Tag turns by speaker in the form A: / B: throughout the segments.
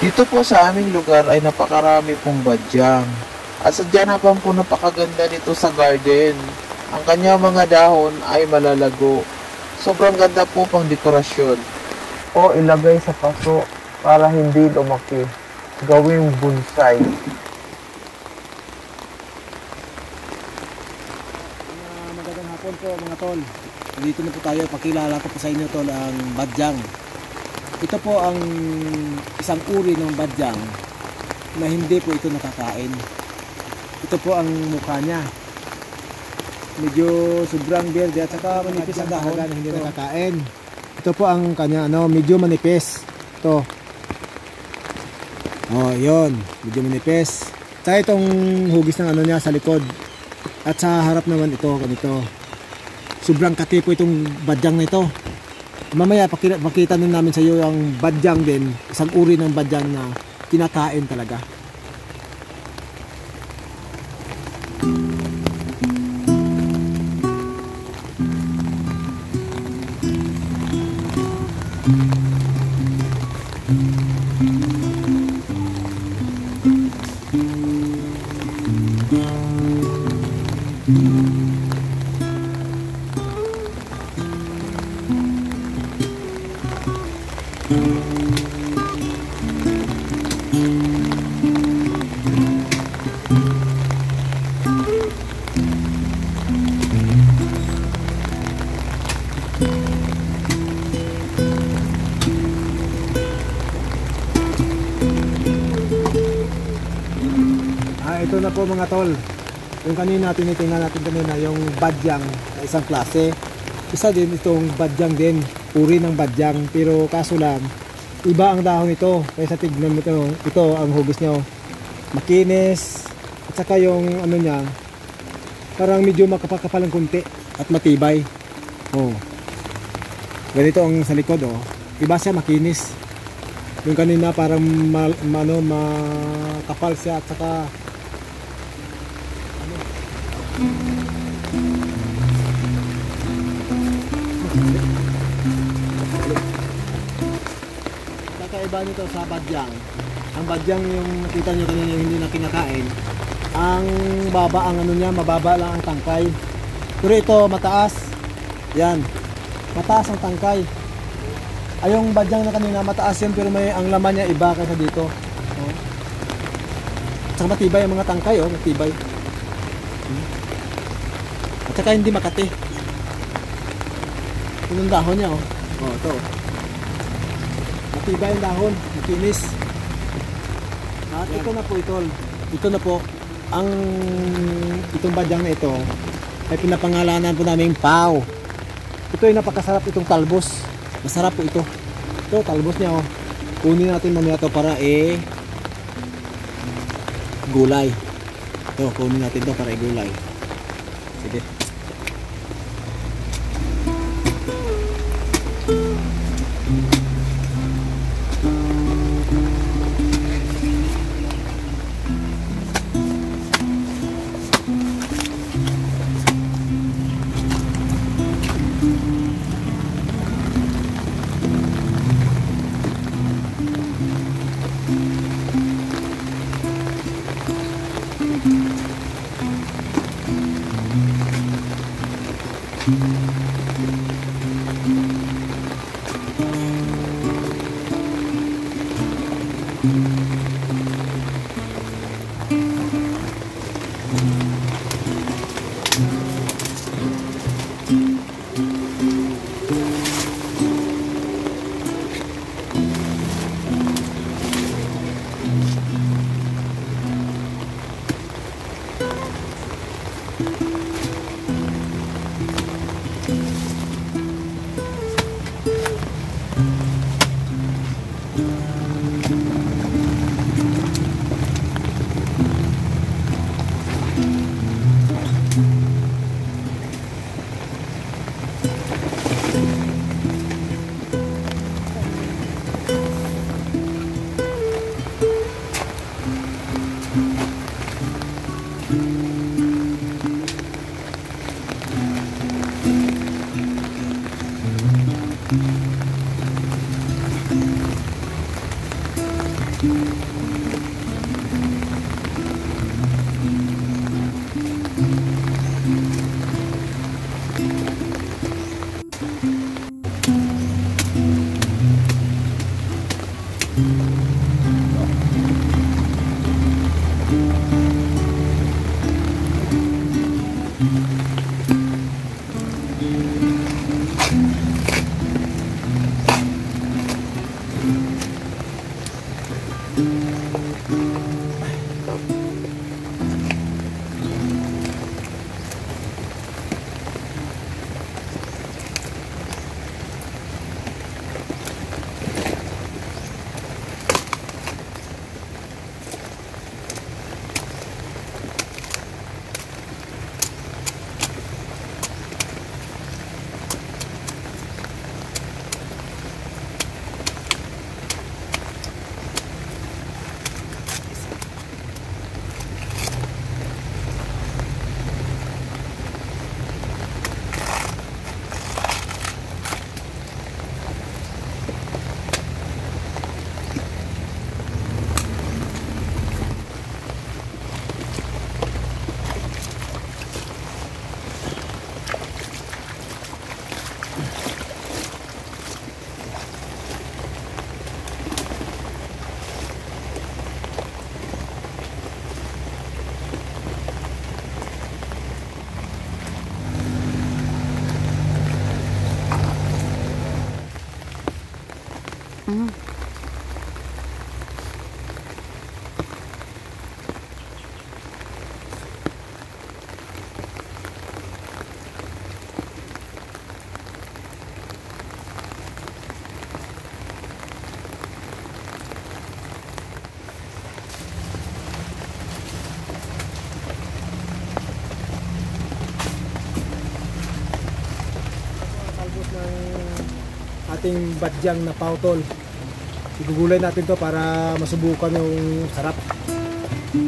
A: Dito po sa aming lugar ay napakarami pong badyang. At sadya naman po napakaganda nito sa garden. Ang kanyang mga dahon ay malalago. Sobrang ganda po pang dekorasyon. O ilagay sa paso para hindi lumaki. Gawing bonsai.
B: Uh, magandang hapon po mga tol. Dito na po tayo. Pakilala ko po sa inyo tol ang badyang. Ito po ang isang uri ng badyang na hindi po ito nakakain. Ito po ang mukha niya. Medyo sobrang berde at saka manipis ang dahon.
C: Na hindi
B: Ito.
C: nakakain. Ito po ang kanya, ano, medyo manipis. Ito. Oh, yon, medyo manipis. Tsaka itong hugis ng ano niya sa likod. At sa harap naman ito, ganito. Sobrang kati po itong badyang na ito. Mamaya pakita din namin sa iyo ang badyang din, isang uri ng badyang na kinakain talaga. Ah, ito na po mga tol. Yung kanina tinitingnan natin kanina yung badyang na isang klase. Isa din itong badyang din, uri ng badyang pero kaso lang iba ang dahon nito. Kaya sa tignan mo ito, ito ang hugis niya. oh. Makinis at saka yung ano niya parang medyo makapal-kapal ng kunti at matibay. Oh. Ganito ang sa likod oh. Iba siya makinis. Yung kanina parang ma, ma- ano, makapal siya at saka kakaiba nito sa badyang. Ang badyang yung nakita nyo kanina yung hindi na kinakain. Ang baba ang ano niya, mababa lang ang tangkay. Pero ito mataas. Yan. Mataas ang tangkay. Ay badyang na kanina mataas yan pero may ang laman niya iba kaysa dito. Oh. Tsaka matibay ang mga tangkay oh, matibay. Hmm. At saka hindi makati. Ito yung dahon niya oh. Oh, ito. Matibay ang dahon, makinis. At ito na po ito. Ito na po ang itong badyang na ito ay pinapangalanan po namin pau. Ito ay napakasarap itong talbos. Masarap po ito. Ito talbos niya oh. Kunin natin mamaya to para eh gulay. Ito, kunin natin to para i-gulay. Sige. Mm-hmm. Ating badyang na pautol. Igugulay natin to para masubukan yung sarap.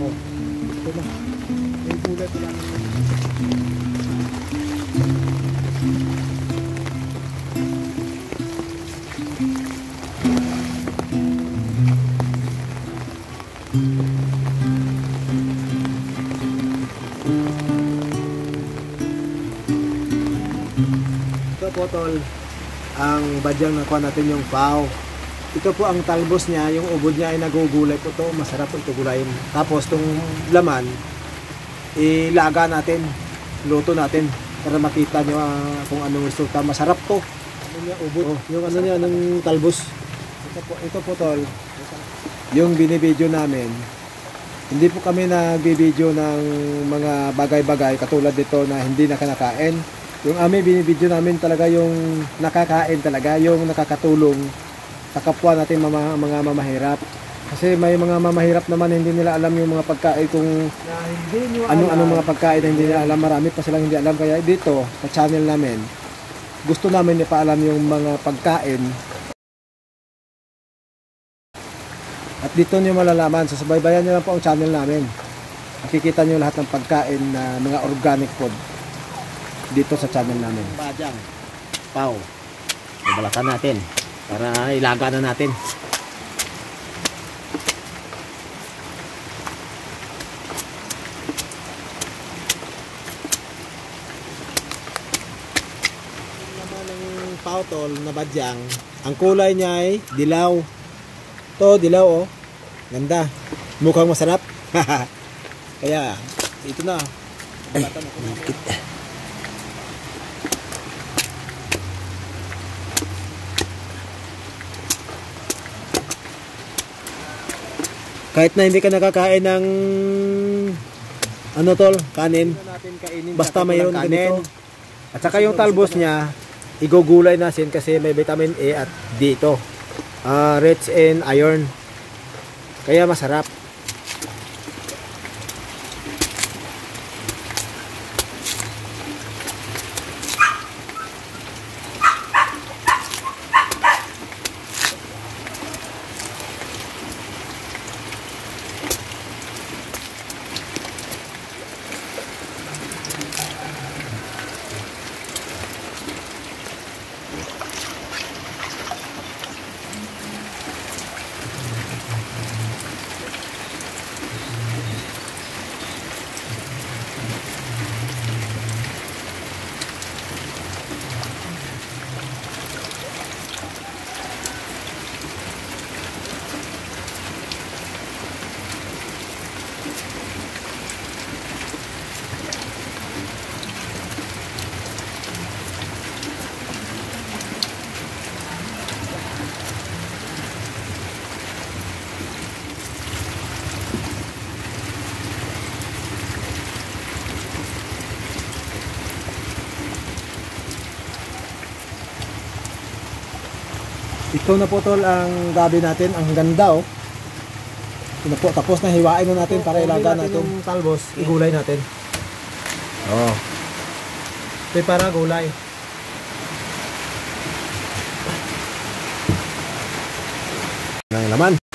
C: Oh, ito na. Igugulay ko lang. Ito po tol, ang badyang nakuha natin yung pau. Ito po ang talbos niya, yung ubod niya ay nagugulay po to, masarap po ito gulayin. Tapos itong laman, ilaga natin, luto natin para makita nyo ah, kung anong resulta. Masarap to. Ano niya, ubod. yung ano niya, ng talbos. Ito po, ito po tol, yung binibideo namin, hindi po kami nagbibideo ng mga bagay-bagay katulad dito na hindi nakanakain. Yung amin binibideo namin talaga yung nakakain talaga, yung nakakatulong sa kapwa natin mga, mga mamahirap. Kasi may mga mamahirap naman hindi nila alam yung mga pagkain kung anong mga pagkain na hindi nila alam. Marami pa silang hindi alam. Kaya dito sa channel namin, gusto namin ipaalam yung mga pagkain At dito nyo malalaman, sa subaybayan nyo lang po ang channel namin. Makikita nyo lahat ng pagkain na mga organic food dito sa channel namin.
B: Bajang. Pau. Babalatan natin. Para ilaga na natin.
C: pautol na badyang, ang kulay niya ay dilaw. To, dilaw oh. Ganda. Mukhang masarap. Kaya, ito na. Balatan ako. Kahit na hindi ka nakakain ng ano tol, kanin, basta mayroon kanin. At saka yung talbos niya, igugulay natin kasi may vitamin A at D ito. Ah, rich in iron. Kaya masarap. Ito na po tol ang gabi natin. Ang ganda oh. Ito na po. Tapos na hiwain na natin para ilaga natin. Yung talbos, igulay natin. Oh. Ito yung para gulay. Ang laman.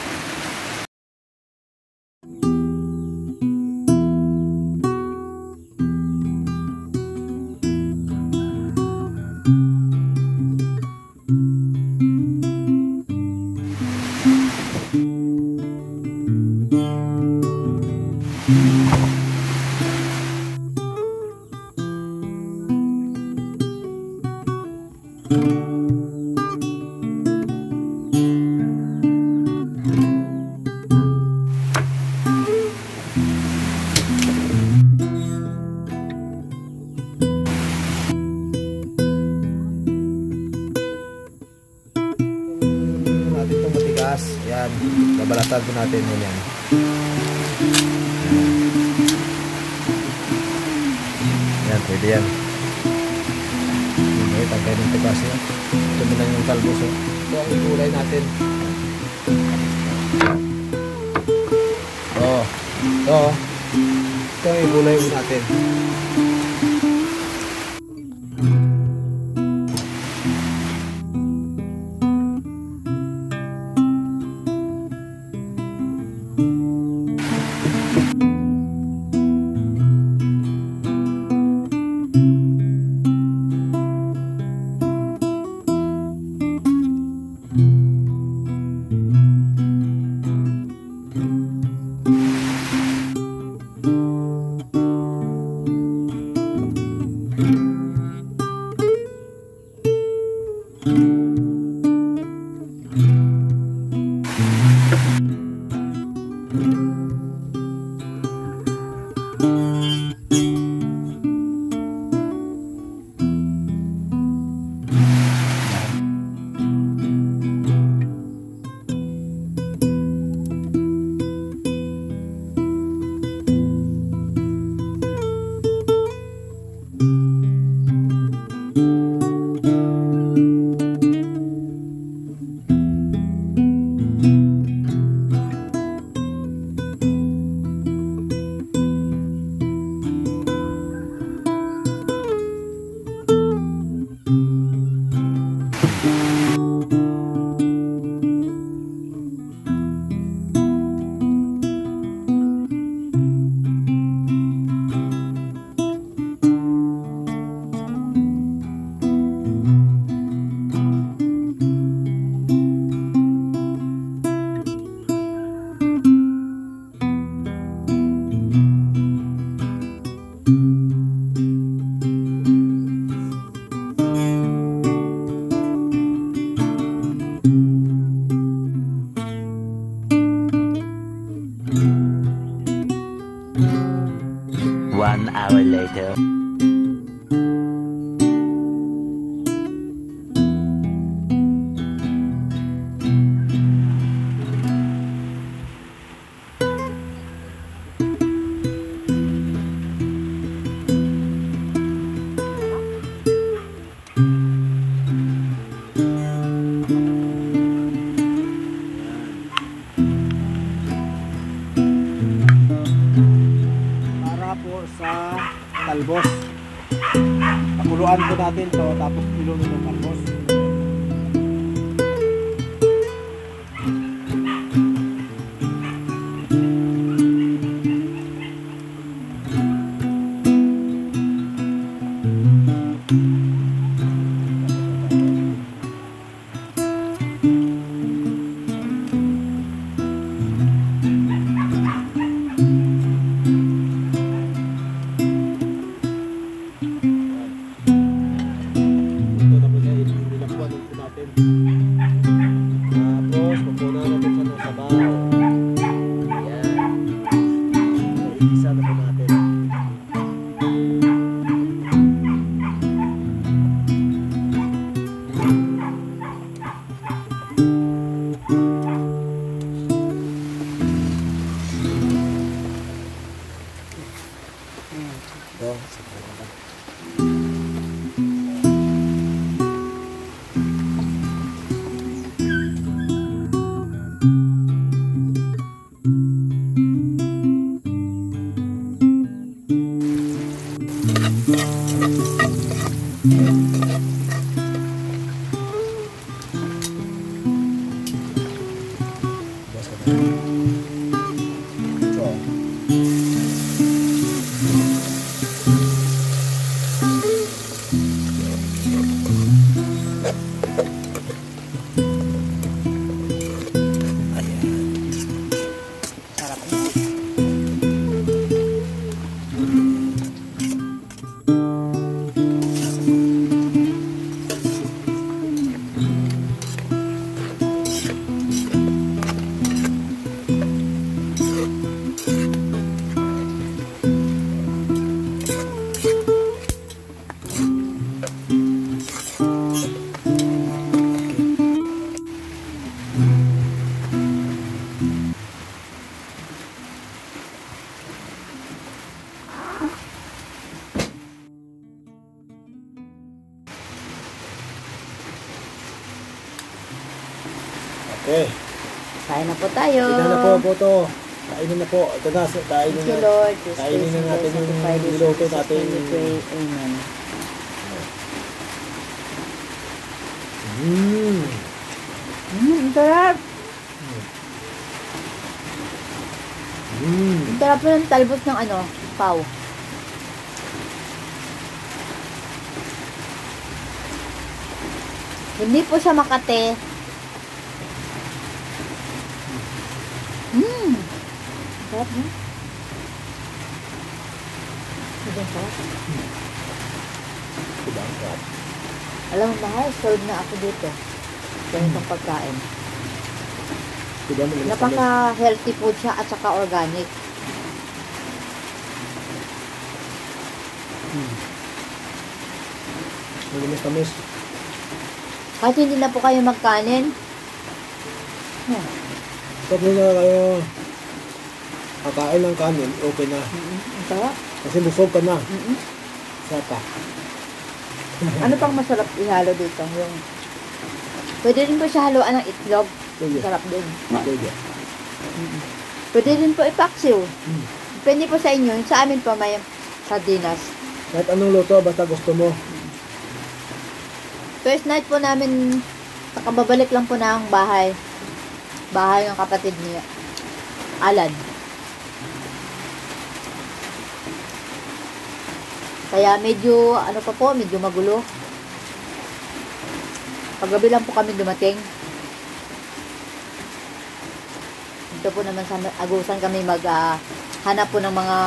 C: Pwede yan. Okay, tangkay ng tigas yan. Ito mo lang yung talbos. Oh. Ito ang gulay natin. Oh. Ito. oh. Ito ang gulay natin. Ito, sabaw na. Ha
D: ha ha.
C: Okay.
D: Kain na po tayo.
C: Tignan na po po to. Kainin na po. Ito na, kainin na.
D: Lord.
C: Kainin na natin yung
D: Jesus'
C: natin.
D: Amen.
C: Mm.
D: Mm, ang sarap.
C: Mm.
D: Ang sarap po ng talbos ng ano, pau. Hindi po siya makate. Mmm. Sarap no? Sobrang sarap.
C: Diba? Sarap.
D: Alam mo mahal, sold na ako dito. Ganitong pagkain.
C: Malinis kami.
D: Napaka-healthy food siya at saka organic.
C: Malinis kami.
D: Kahit hindi na po kayo magkanin,
C: Pag na kayo kakain ng kanin, okay na.
D: sarap.
C: Kasi busog ka na.
D: Mm-mm.
C: Sarap pa.
D: Ano pang masarap ihalo dito? Yung Pwede rin po siya haluan ng itlog.
C: Pwede.
D: Sarap din.
C: Pwede.
D: Pwede rin po ipaksiw.
C: Mm.
D: Depende po sa inyo. Sa amin po may sardinas.
C: Kahit anong luto, basta gusto mo.
D: First night po namin, nakababalik lang po na ang bahay. Bahay ng kapatid ni Alan. Kaya medyo, ano pa po, medyo magulo. Paggabi lang po kami dumating. Dito po naman sa Agusan kami mag ah, hanap po ng mga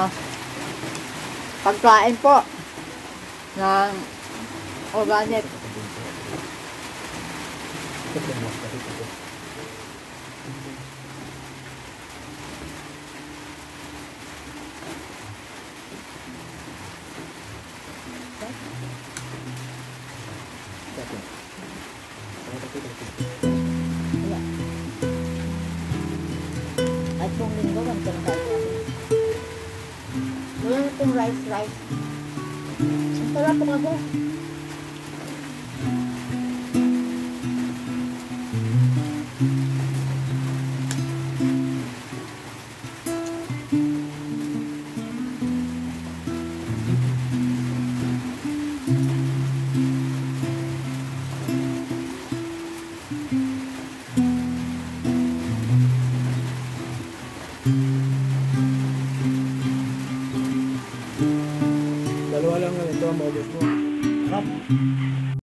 D: pagkain po ng organic. Wala. Itong rice, rice. Ang sarap po ako.